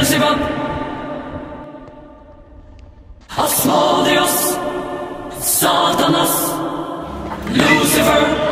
Elzebub, Asmodeus, Satanas, Lucifer.